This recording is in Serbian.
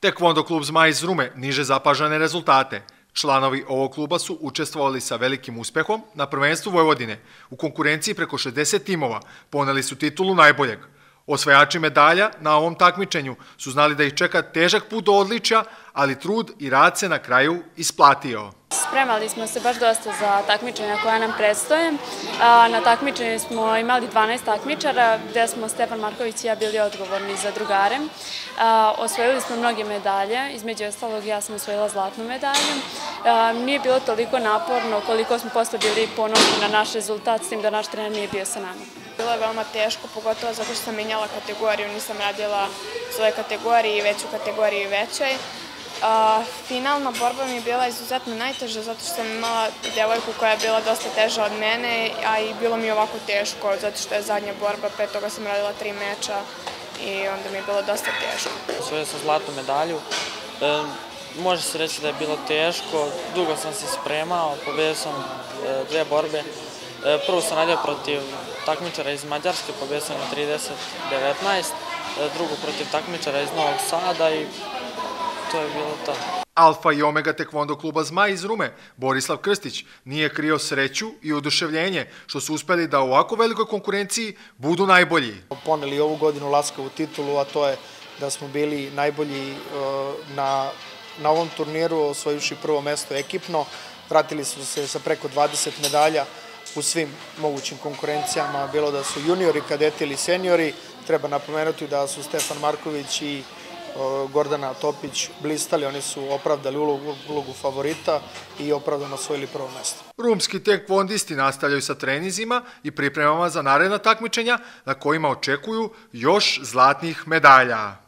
Tekvondo klub Zmaj iz Rume niže zapažane rezultate. Članovi ovog kluba su učestvovali sa velikim uspehom na prvenstvu Vojvodine. U konkurenciji preko 60 timova poneli su titulu najboljeg. Osvajači medalja na ovom takmičenju su znali da ih čeka težak put do odličja, ali trud i rad se na kraju isplatio. Spremali smo se baš dosta za takmičenja koja nam predstoje. Na takmičenju smo imali 12 takmičara gde smo Stefan Marković i ja bili odgovorni za drugare. Osvojili smo mnoge medalje, između ostalog ja sam osvojila zlatnu medalju. Nije bilo toliko naporno koliko smo posle bili ponovni na naš rezultat, s tim da naš trener nije bio sa nama. Bilo je veoma teško, pogotovo zato što sam menjala kategoriju, nisam radila svoje kategorije i veću kategoriju i većoj. Finalna borba mi je bila izuzetno najteža zato što sam imala devojku koja je bila dosta teža od mene, a i bilo mi je ovako teško zato što je zadnja borba, pre toga sam radila tri meča i onda mi je bilo dosta teško. Osvojio sam zlatnu medalju. E, može se reći da je bilo teško, dugo sam se spremao, pobedio sam e, dve borbe. E, prvu sam radio protiv takmičara iz Mađarske, pobedio sam na 30-19, e, drugu protiv takmičara iz Novog Sada i to je bilo to. Alfa i Omega tekvondo kluba Zmaj iz Rume, Borislav Krstić, nije krio sreću i oduševljenje što su uspeli da u ovako velikoj konkurenciji budu najbolji. Poneli ovu godinu Laskavu titulu, a to je da smo bili najbolji e, na, na ovom turniru, osvojivši prvo mesto ekipno. Vratili su se sa preko 20 medalja u svim mogućim konkurencijama, bilo da su juniori, kadeti ili seniori. Treba napomenuti da su Stefan Marković i Gordana Topić blistali, oni su opravdali ulogu, ulogu favorita i opravdano osvojili prvo mesto. Rumski tekvondisti nastavljaju sa trenizima i pripremama za naredna takmičenja na kojima očekuju još zlatnih medalja.